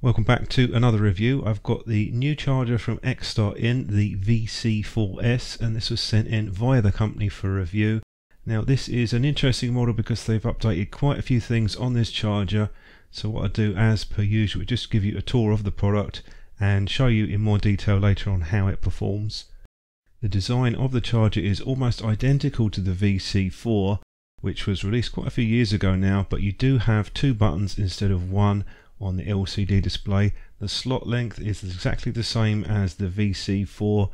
Welcome back to another review. I've got the new charger from Xtar in, the VC4S, and this was sent in via the company for review. Now this is an interesting model because they've updated quite a few things on this charger. So what I do as per usual, just give you a tour of the product and show you in more detail later on how it performs. The design of the charger is almost identical to the VC4, which was released quite a few years ago now, but you do have two buttons instead of one on the LCD display. The slot length is exactly the same as the VC4.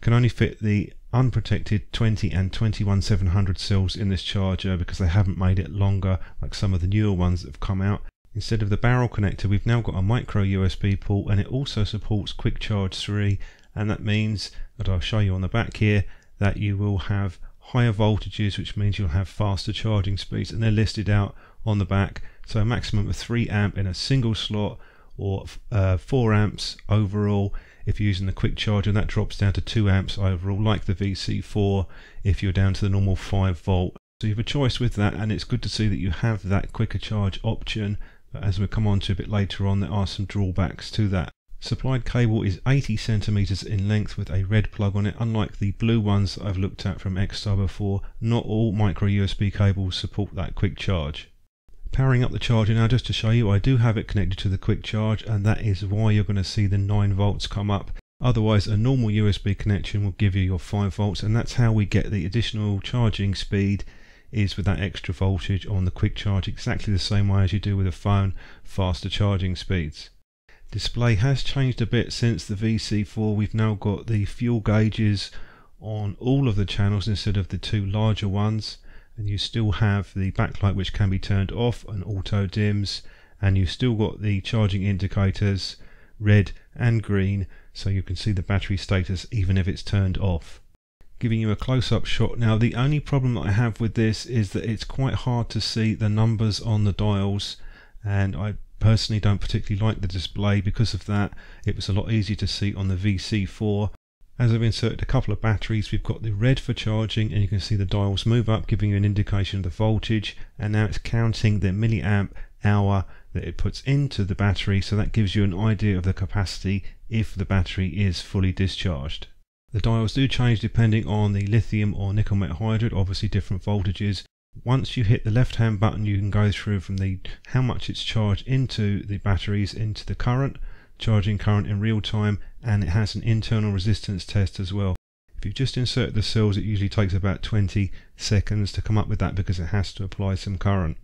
Can only fit the unprotected 20 and 21700 cells in this charger because they haven't made it longer like some of the newer ones that have come out. Instead of the barrel connector we've now got a micro USB port and it also supports quick charge 3 and that means that I'll show you on the back here that you will have higher voltages which means you'll have faster charging speeds and they're listed out on the back. So a maximum of 3 amp in a single slot or uh, 4 amps overall if you're using the quick charger and that drops down to 2 amps overall like the VC4 if you're down to the normal 5 volt. So you have a choice with that and it's good to see that you have that quicker charge option. But as we'll come on to a bit later on there are some drawbacks to that Supplied cable is 80 centimeters in length with a red plug on it. Unlike the blue ones I've looked at from Xtar before, not all micro USB cables support that quick charge. Powering up the charger now just to show you I do have it connected to the quick charge and that is why you're going to see the 9 volts come up. Otherwise a normal USB connection will give you your 5 volts and that's how we get the additional charging speed is with that extra voltage on the quick charge exactly the same way as you do with a phone, faster charging speeds. Display has changed a bit since the VC4 we've now got the fuel gauges on all of the channels instead of the two larger ones. And you still have the backlight which can be turned off and auto dims. And you've still got the charging indicators red and green so you can see the battery status even if it's turned off. Giving you a close-up shot. Now the only problem I have with this is that it's quite hard to see the numbers on the dials. And I personally don't particularly like the display because of that it was a lot easier to see on the VC4 as I've inserted a couple of batteries, we've got the red for charging and you can see the dials move up giving you an indication of the voltage and now it's counting the milliamp hour that it puts into the battery so that gives you an idea of the capacity if the battery is fully discharged. The dials do change depending on the lithium or nickel metal hydride, obviously different voltages. Once you hit the left hand button you can go through from the how much it's charged into the batteries into the current charging current in real time and it has an internal resistance test as well. If you just insert the cells it usually takes about 20 seconds to come up with that because it has to apply some current.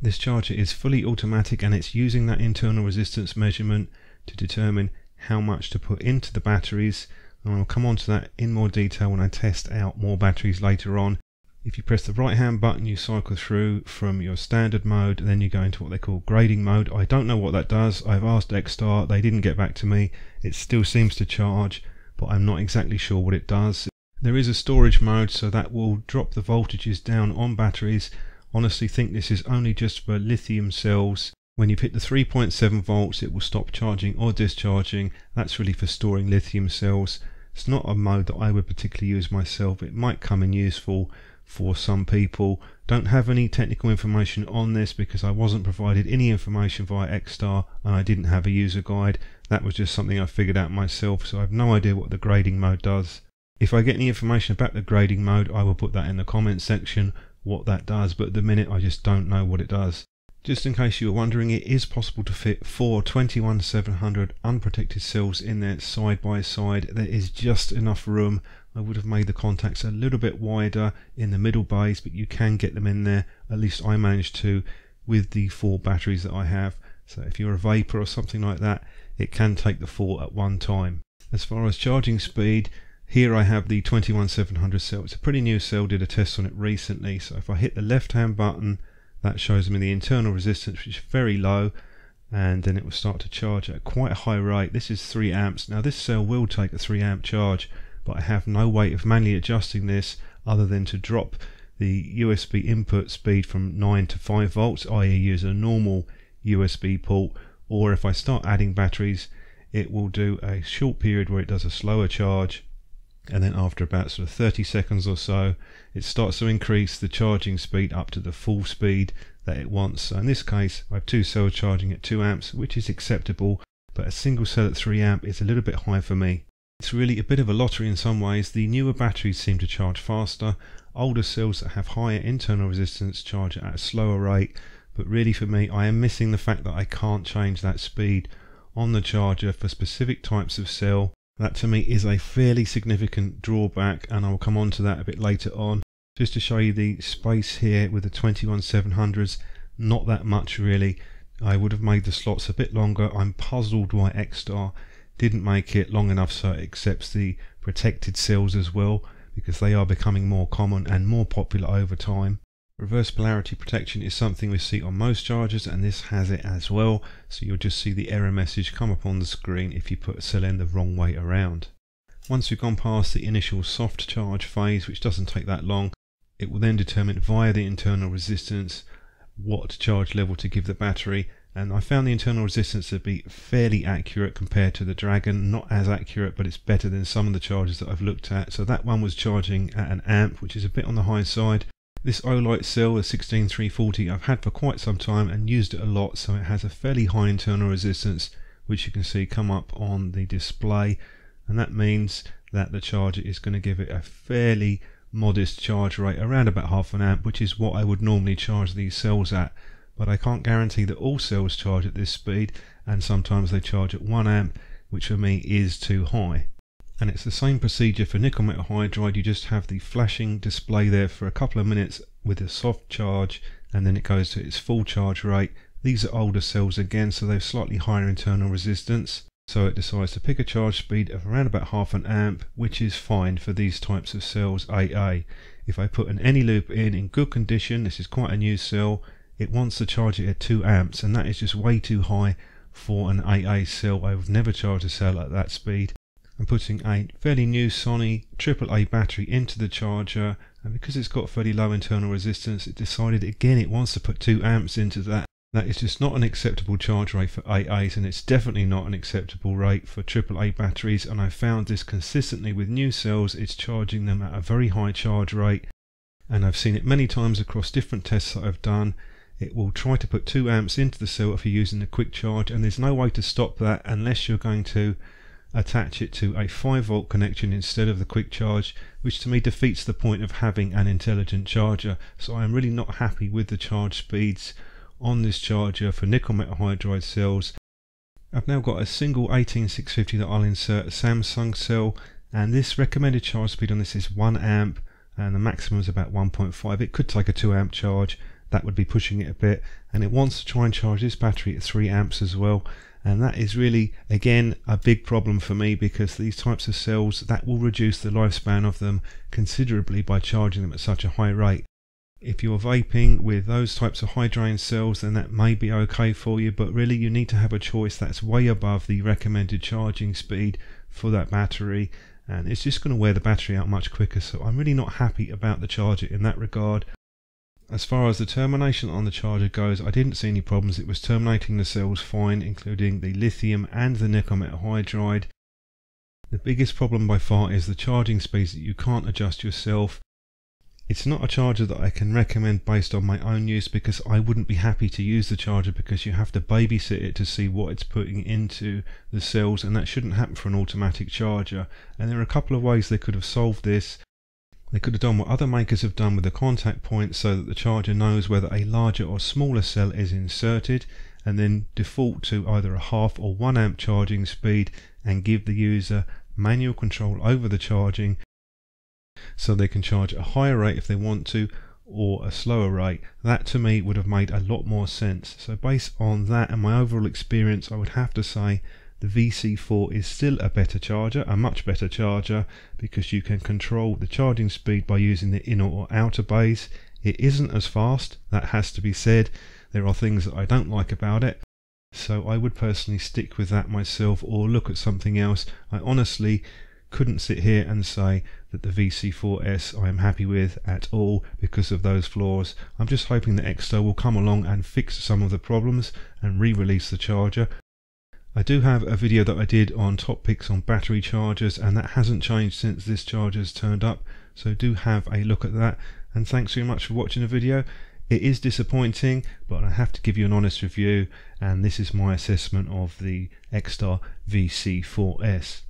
This charger is fully automatic and it's using that internal resistance measurement to determine how much to put into the batteries and I'll come on to that in more detail when I test out more batteries later on if you press the right hand button, you cycle through from your standard mode, then you go into what they call grading mode. I don't know what that does. I've asked Xtar, they didn't get back to me. It still seems to charge, but I'm not exactly sure what it does. There is a storage mode, so that will drop the voltages down on batteries. Honestly, think this is only just for lithium cells. When you hit the 3.7 volts, it will stop charging or discharging. That's really for storing lithium cells. It's not a mode that I would particularly use myself. It might come in useful for some people. Don't have any technical information on this because I wasn't provided any information via Xtar and I didn't have a user guide. That was just something I figured out myself, so I have no idea what the grading mode does. If I get any information about the grading mode, I will put that in the comments section what that does, but at the minute I just don't know what it does. Just in case you were wondering, it is possible to fit four 21700 unprotected cells in there side by side. There is just enough room I would have made the contacts a little bit wider in the middle bays but you can get them in there. At least I managed to with the four batteries that I have. So if you're a vapor or something like that it can take the four at one time. As far as charging speed here I have the 21700 cell. It's a pretty new cell. Did a test on it recently. So if I hit the left hand button that shows me the internal resistance which is very low and then it will start to charge at quite a high rate. This is 3 amps. Now this cell will take a 3 amp charge but I have no way of manually adjusting this other than to drop the USB input speed from 9 to 5 volts, i.e. use a normal USB port, or if I start adding batteries, it will do a short period where it does a slower charge, and then after about sort of 30 seconds or so it starts to increase the charging speed up to the full speed that it wants so in this case I have two cells charging at 2 amps which is acceptable but a single cell at 3 amp is a little bit high for me it's really a bit of a lottery in some ways the newer batteries seem to charge faster older cells that have higher internal resistance charge at a slower rate but really for me I am missing the fact that I can't change that speed on the charger for specific types of cell that to me is a fairly significant drawback and I'll come on to that a bit later on. Just to show you the space here with the 21700s, not that much really. I would have made the slots a bit longer. I'm puzzled why Xtar didn't make it long enough so it accepts the protected cells as well because they are becoming more common and more popular over time. Reverse polarity protection is something we see on most chargers and this has it as well so you'll just see the error message come up on the screen if you put a cell end the wrong way around. Once we've gone past the initial soft charge phase which doesn't take that long it will then determine via the internal resistance what charge level to give the battery and I found the internal resistance to be fairly accurate compared to the Dragon, not as accurate but it's better than some of the chargers that I've looked at. So that one was charging at an amp which is a bit on the high side. This Olight cell, the 16340, I've had for quite some time and used it a lot, so it has a fairly high internal resistance, which you can see come up on the display, and that means that the charger is going to give it a fairly modest charge rate, around about half an amp, which is what I would normally charge these cells at. But I can't guarantee that all cells charge at this speed, and sometimes they charge at 1 amp, which for me is too high. And it's the same procedure for nickel metal hydride. You just have the flashing display there for a couple of minutes with a soft charge and then it goes to its full charge rate. These are older cells again so they've slightly higher internal resistance so it decides to pick a charge speed of around about half an amp which is fine for these types of cells AA if I put an Eneloop in in good condition this is quite a new cell it wants to charge it at 2 amps and that is just way too high for an AA cell I would never charge a cell at that speed I'm putting a fairly new Sony AAA battery into the charger and because it's got fairly low internal resistance it decided again it wants to put 2 amps into that. That is just not an acceptable charge rate for AA's and it's definitely not an acceptable rate for AAA batteries and I've found this consistently with new cells it's charging them at a very high charge rate and I've seen it many times across different tests that I've done. It will try to put 2 amps into the cell if you're using a quick charge and there's no way to stop that unless you're going to attach it to a 5 volt connection instead of the quick charge which to me defeats the point of having an intelligent charger. So I am really not happy with the charge speeds on this charger for nickel metal hydride cells. I've now got a single 18650 that I'll insert a Samsung cell and this recommended charge speed on this is 1 amp and the maximum is about 1.5 it could take a 2 amp charge. That would be pushing it a bit and it wants to try and charge this battery at 3 amps as well. And that is really again a big problem for me because these types of cells that will reduce the lifespan of them considerably by charging them at such a high rate if you're vaping with those types of drain cells then that may be okay for you but really you need to have a choice that's way above the recommended charging speed for that battery and it's just going to wear the battery out much quicker so I'm really not happy about the charger in that regard as far as the termination on the charger goes, I didn't see any problems. It was terminating the cells fine, including the lithium and the nickel metal hydride. The biggest problem by far is the charging speeds that you can't adjust yourself. It's not a charger that I can recommend based on my own use because I wouldn't be happy to use the charger because you have to babysit it to see what it's putting into the cells and that shouldn't happen for an automatic charger. And there are a couple of ways they could have solved this. They could have done what other makers have done with the contact point so that the charger knows whether a larger or smaller cell is inserted and then default to either a half or 1 amp charging speed and give the user manual control over the charging so they can charge a higher rate if they want to or a slower rate. That to me would have made a lot more sense. So based on that and my overall experience I would have to say the VC4 is still a better charger, a much better charger, because you can control the charging speed by using the inner or outer bays. It isn't as fast, that has to be said. There are things that I don't like about it. So I would personally stick with that myself or look at something else. I honestly couldn't sit here and say that the VC4S I am happy with at all because of those flaws. I'm just hoping that Xtar will come along and fix some of the problems and re-release the charger. I do have a video that I did on top picks on battery chargers and that hasn't changed since this charger's turned up so do have a look at that. And thanks very much for watching the video. It is disappointing but I have to give you an honest review and this is my assessment of the Xtar VC4S